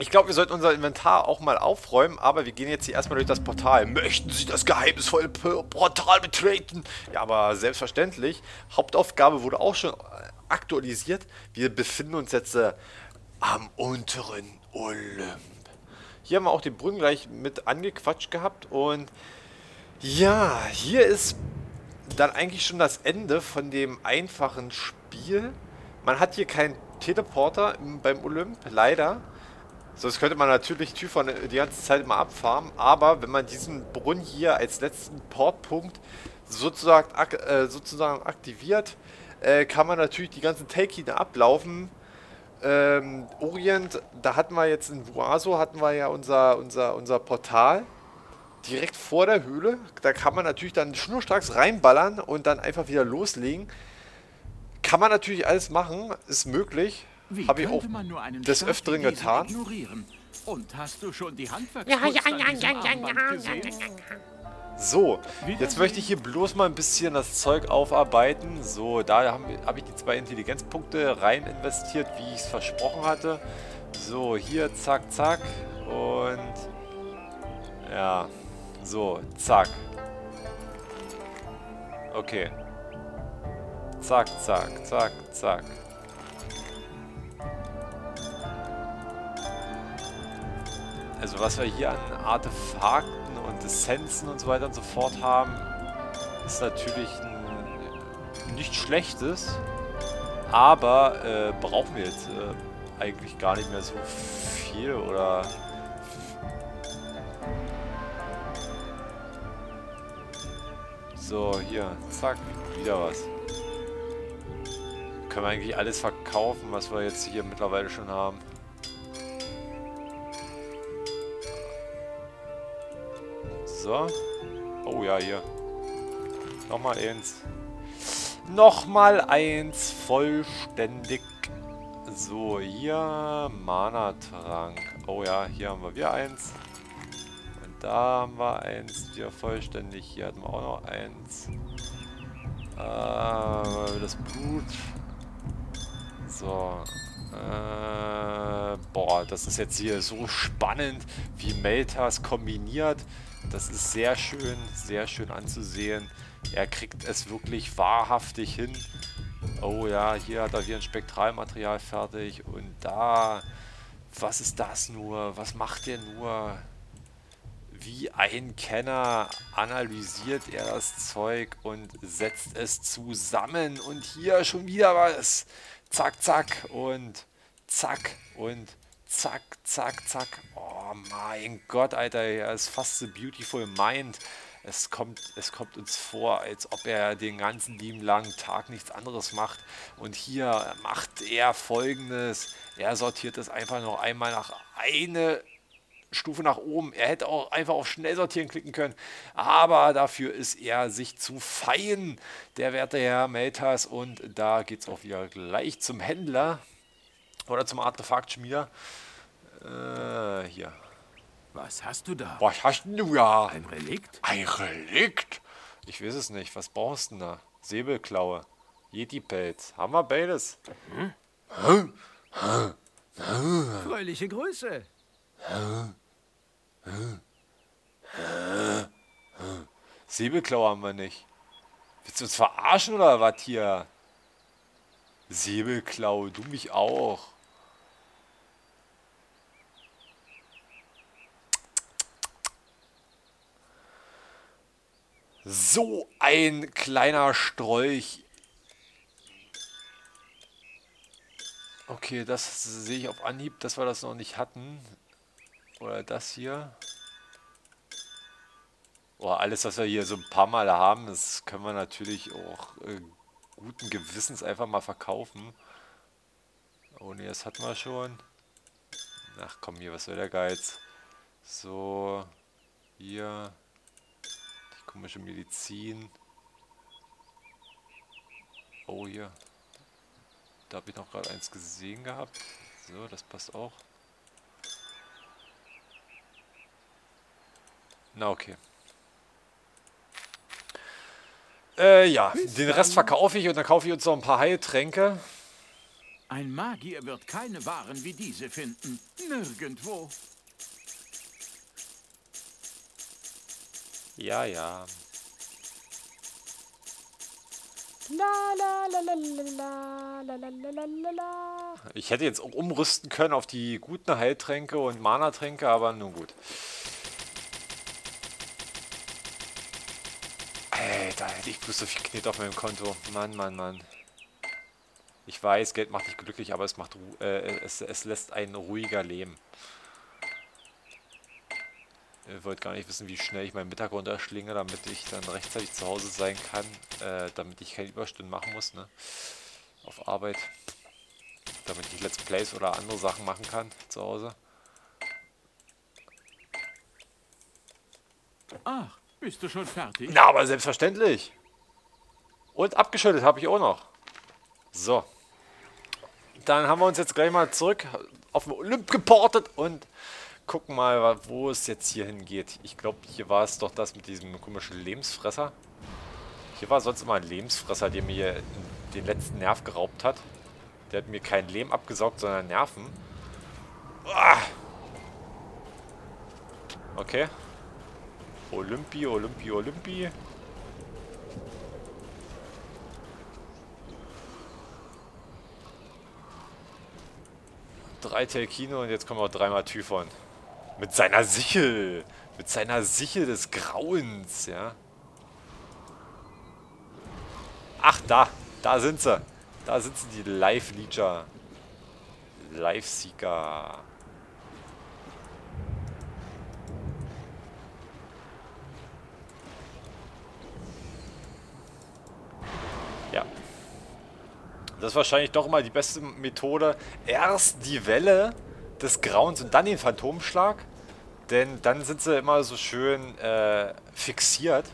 Ich glaube, wir sollten unser Inventar auch mal aufräumen, aber wir gehen jetzt hier erstmal durch das Portal. Möchten Sie das geheimnisvolle Portal betreten? Ja, aber selbstverständlich. Hauptaufgabe wurde auch schon aktualisiert. Wir befinden uns jetzt äh, am unteren Olymp. Hier haben wir auch den Brunnen gleich mit angequatscht gehabt und ja, hier ist dann eigentlich schon das Ende von dem einfachen Spiel. Man hat hier keinen Teleporter beim Olymp, leider. Sonst könnte man natürlich Typhon die ganze Zeit immer abfarmen, aber wenn man diesen Brunnen hier als letzten Portpunkt sozusagen, ak äh, sozusagen aktiviert, äh, kann man natürlich die ganzen Take-Hine ablaufen. Ähm, Orient, da hatten wir jetzt in Vuaso, hatten wir ja unser, unser, unser Portal direkt vor der Höhle. Da kann man natürlich dann schnurstracks reinballern und dann einfach wieder loslegen. Kann man natürlich alles machen, ist möglich. Habe ich auch des Öfteren getan. Und hast du schon die ja, ja, ja, So, jetzt möchte ich hier bloß mal ein bisschen das Zeug aufarbeiten. So, da habe hab ich die zwei Intelligenzpunkte rein investiert, wie ich es versprochen hatte. So, hier, zack, zack. Und... Ja. So, zack. Okay. Zack, zack, zack, zack. Also was wir hier an Artefakten und Essenzen und so weiter und so fort haben, ist natürlich ein, nicht schlechtes, aber äh, brauchen wir jetzt äh, eigentlich gar nicht mehr so viel oder... So, hier, zack, wieder was. Können wir eigentlich alles verkaufen, was wir jetzt hier mittlerweile schon haben. So. Oh ja, hier. Nochmal eins. Nochmal eins. Vollständig. So, hier. Mana-Trank. Oh ja, hier haben wir wieder eins. Und da haben wir eins. Wieder vollständig. Hier hatten wir auch noch eins. Äh, das Blut. So. Äh, boah, das ist jetzt hier so spannend, wie Meltas kombiniert. Das ist sehr schön, sehr schön anzusehen. Er kriegt es wirklich wahrhaftig hin. Oh ja, hier hat er wieder ein Spektralmaterial fertig. Und da, was ist das nur? Was macht er nur? Wie ein Kenner analysiert er das Zeug und setzt es zusammen. Und hier schon wieder was. Zack, zack und zack und zack, zack, zack. Oh mein Gott, Alter, er ist fast so beautiful mind. Es kommt, es kommt uns vor, als ob er den ganzen lieben langen Tag nichts anderes macht. Und hier macht er folgendes. Er sortiert es einfach noch einmal nach eine Stufe nach oben. Er hätte auch einfach auf Schnell sortieren klicken können. Aber dafür ist er sich zu fein, der werte Herr Meltas. Und da geht es auch wieder gleich zum Händler. Oder zum Artefaktschmieder. Äh, hier. Was hast du da? Was hast du ja? Ein Relikt? Ein Relikt? Ich weiß es nicht. Was brauchst du denn da? Säbelklaue. Yeti-Pelz. Haben wir beides? Hm? Fröhliche Grüße. Säbelklaue haben wir nicht. Willst du uns verarschen oder was hier? Säbelklaue, du mich auch. So ein kleiner Strolch. Okay, das sehe ich auf Anhieb, dass wir das noch nicht hatten. Oder das hier. Oh, alles, was wir hier so ein paar Mal haben, das können wir natürlich auch äh, guten Gewissens einfach mal verkaufen. Oh ne, das hatten wir schon. Ach komm, hier, was soll der Geiz? So, hier, Komische Medizin. Oh, hier. Da habe ich noch gerade eins gesehen gehabt. So, das passt auch. Na, okay. Äh, ja, den Rest verkaufe ich und dann kaufe ich uns noch ein paar Heiltränke. Ein Magier wird keine Waren wie diese finden. Nirgendwo. Ja, ja. Ich hätte jetzt auch umrüsten können auf die guten Heiltränke und Mana-Tränke, aber nun gut. Ey, da hätte ich bloß so viel Knet auf meinem Konto. Mann, Mann, Mann. Ich weiß, Geld macht nicht glücklich, aber es macht äh, es, es lässt einen ruhiger leben. Ihr wollt gar nicht wissen, wie schnell ich meinen Mittag runterschlinge, damit ich dann rechtzeitig zu Hause sein kann, äh, damit ich keine Überstunden machen muss, ne? Auf Arbeit. Damit ich Let's Plays oder andere Sachen machen kann zu Hause. Ach, bist du schon fertig? Na, aber selbstverständlich. Und abgeschüttet habe ich auch noch. So. Dann haben wir uns jetzt gleich mal zurück auf den Olymp geportet und gucken mal, wo es jetzt hier hingeht. Ich glaube, hier war es doch das mit diesem komischen Lebensfresser. Hier war sonst immer ein Lebensfresser, der mir den letzten Nerv geraubt hat. Der hat mir kein Lehm abgesaugt, sondern Nerven. Ah! Okay. Olympi, Olympi, Olympi. Drei Telkino und jetzt kommen auch dreimal Typhon. Mit seiner Sichel. Mit seiner Sichel des Grauens, ja. Ach, da. Da sind sie. Da sie, die Live-Leecher. Live-Seeker. Ja. Das ist wahrscheinlich doch immer die beste Methode. Erst die Welle des Grauens und dann den Phantomschlag. Denn dann sind sie immer so schön äh, fixiert.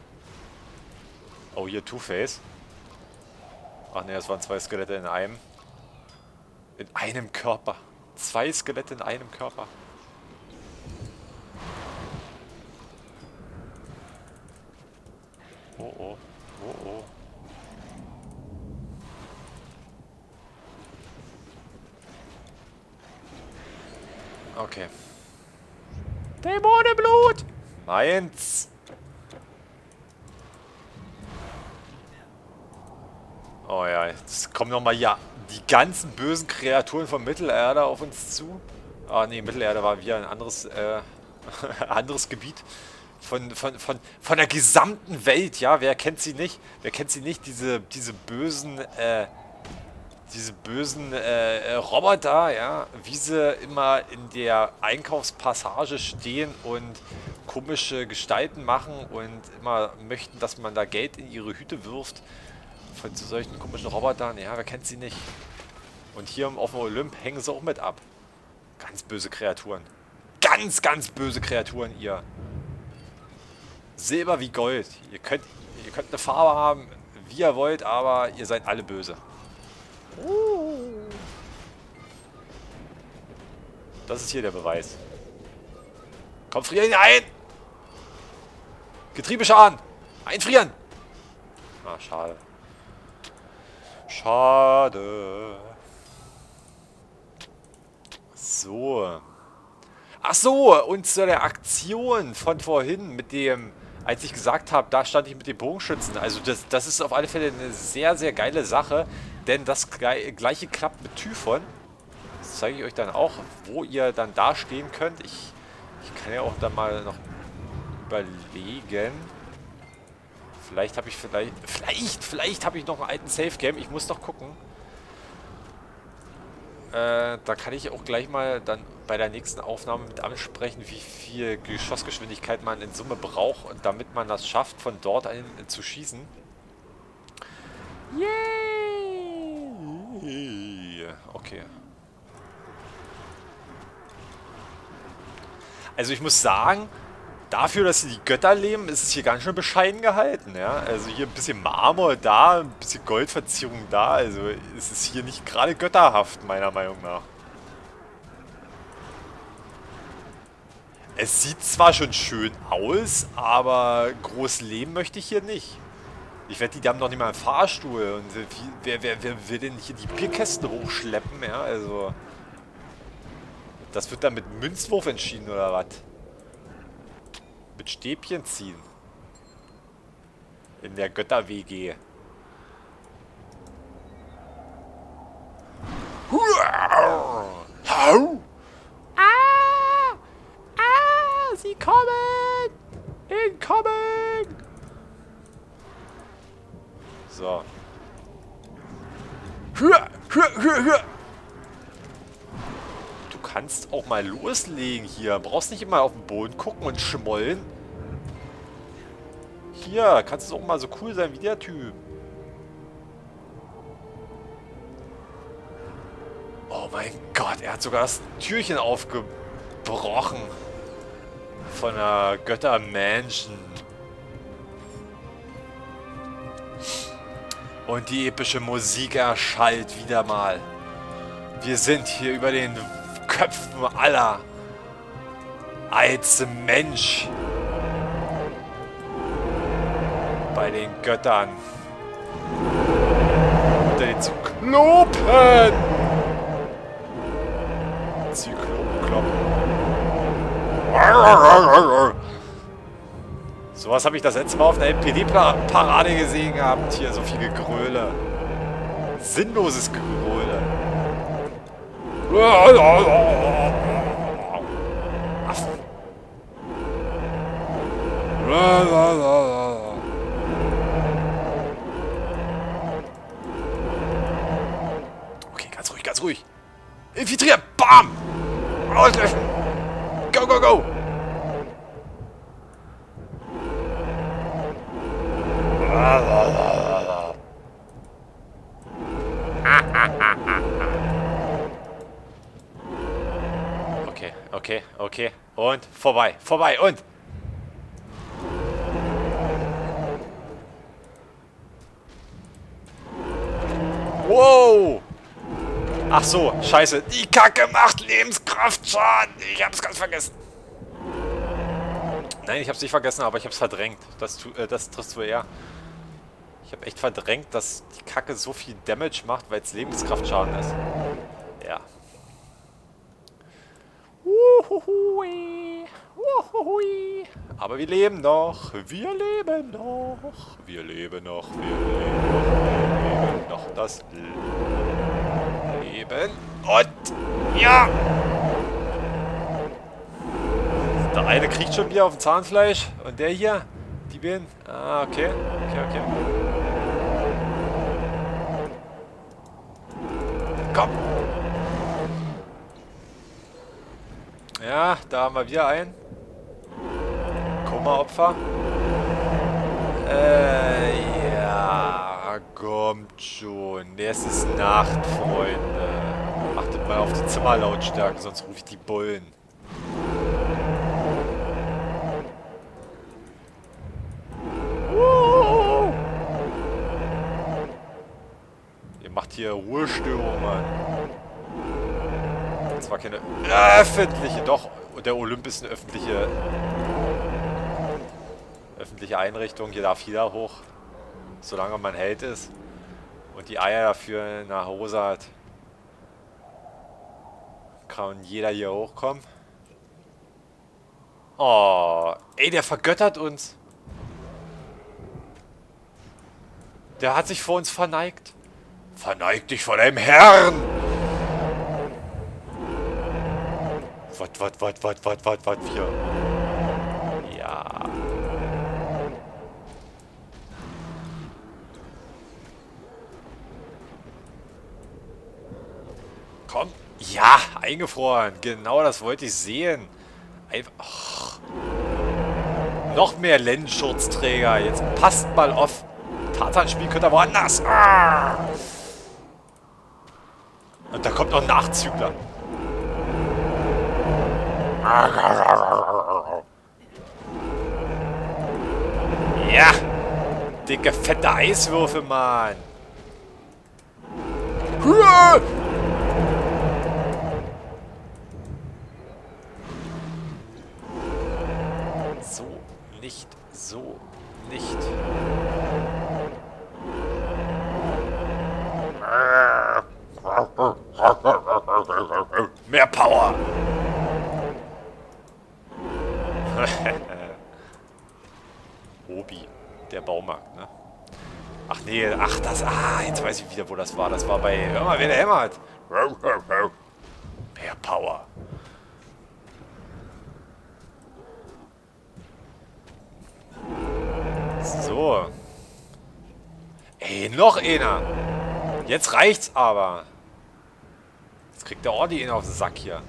Oh, hier Two-Face. Ach ne, das waren zwei Skelette in einem. In einem Körper. Zwei Skelette in einem Körper. Oh oh. Oh oh. Okay. Dämonenblut! Meins! Oh ja, jetzt kommen nochmal ja die ganzen bösen Kreaturen von Mittelerde auf uns zu. Ah nee, Mittelerde war wieder ein anderes, äh, anderes Gebiet. Von, von, von, von der gesamten Welt, ja, wer kennt sie nicht? Wer kennt sie nicht? Diese, diese bösen, äh, diese bösen äh, Roboter, ja, wie sie immer in der Einkaufspassage stehen und komische Gestalten machen und immer möchten, dass man da Geld in ihre Hüte wirft. Von zu solchen komischen Robotern, ja, wer kennt sie nicht? Und hier auf dem Olymp hängen sie auch mit ab. Ganz böse Kreaturen. Ganz, ganz böse Kreaturen, ihr. Silber wie Gold. Ihr könnt, ihr könnt eine Farbe haben, wie ihr wollt, aber ihr seid alle böse. Das ist hier der Beweis. Komm, frieren ihn ein! Getriebeschaden! Einfrieren! Ah, schade. Schade. So. Ach so, und zu der Aktion von vorhin mit dem, als ich gesagt habe, da stand ich mit dem Bogenschützen. Also das, das ist auf alle Fälle eine sehr, sehr geile Sache. Denn das gleiche klappt mit Typhon. Das zeige ich euch dann auch, wo ihr dann da stehen könnt. Ich, ich kann ja auch dann mal noch überlegen. Vielleicht habe ich vielleicht, vielleicht, vielleicht habe ich noch einen alten Safe Game. Ich muss doch gucken. Äh, da kann ich auch gleich mal dann bei der nächsten Aufnahme mit ansprechen, wie viel Geschossgeschwindigkeit man in Summe braucht, damit man das schafft, von dort zu schießen. Yay! Okay. Also ich muss sagen, dafür, dass sie die Götter leben, ist es hier ganz schön bescheiden gehalten, ja. Also hier ein bisschen Marmor da, ein bisschen Goldverzierung da, also es ist hier nicht gerade götterhaft, meiner Meinung nach. Es sieht zwar schon schön aus, aber groß leben möchte ich hier nicht. Ich wette, die haben noch nicht mal einen Fahrstuhl. Und wer, wer, wer will denn hier die Bierkästen hochschleppen? Ja, also... Das wird dann mit Münzwurf entschieden, oder was? Mit Stäbchen ziehen. In der Götter-WG. Hau! Ah! Ah! Sie kommen! Incoming! So. Du kannst auch mal loslegen hier. Brauchst nicht immer auf den Boden gucken und schmollen. Hier, kannst du auch mal so cool sein wie der Typ. Oh mein Gott, er hat sogar das Türchen aufgebrochen. Von der Götter-Mansion. Und die epische Musik erschallt wieder mal. Wir sind hier über den Köpfen aller als Mensch bei den Göttern. Unter den Zyklopen! Zyklopenkloppen. Sowas habe ich das letzte Mal auf der MPD-Parade gesehen gehabt. Hier so viel Gegröle. Sinnloses Gegröle. Okay, ganz ruhig, ganz ruhig. Infiltrieren! Bam! Auslöschen! Go, go, go! Okay, okay, okay. Und vorbei, vorbei und... Wow! Ach so, scheiße. Die Kacke macht Lebenskraftschaden. Ich hab's ganz vergessen. Nein, ich hab's nicht vergessen, aber ich hab's verdrängt. Das, tu, äh, das triffst du eher. Ich hab echt verdrängt, dass die Kacke so viel Damage macht, weil es Lebenskraftschaden ist. Ja. Uhuhui. Uhuhui. Aber wir leben noch. Wir leben noch. Wir leben noch. Wir leben noch. Wir leben noch. Das Leben. Und ja. Der eine kriegt schon wieder auf dem Zahnfleisch. Und der hier, die bin. Ah, okay. Okay, okay. Komm. Ja, da haben wir wieder einen. Koma-Opfer. Äh, ja, kommt schon. Es ist Nacht, Freunde. Achtet mal auf die Zimmerlautstärke, sonst rufe ich die Bullen. Ihr macht hier Ruhestörung, Mann. Zwar keine öffentliche, doch, der Olymp ist eine öffentliche öffentliche Einrichtung. Hier darf jeder hoch, solange man Held ist und die Eier dafür in der Hose hat. Kann jeder hier hochkommen. Oh, ey, der vergöttert uns. Der hat sich vor uns verneigt. Verneig dich vor deinem Herrn! Was, was, was, was, was, was, was, wir? Ja. Komm. Ja, eingefroren. Genau das wollte ich sehen. Einfach. Oh. Noch mehr Lensenschutzträger. Jetzt passt mal auf. Tatan spielen könnt ihr woanders. Ah. Und da kommt noch ein Nachzügler. Ja. Dicke, fette Eiswürfe, Mann. So, nicht, so, nicht. Mehr Power! Obi, der Baumarkt, ne? Ach nee, ach das, ah, jetzt weiß ich wieder, wo das war. Das war bei, hör mal, wer der hämmert. Mehr Power. So. Ey, noch einer. Jetzt reicht's aber. Jetzt kriegt der Ordi ihn auf den Sack hier.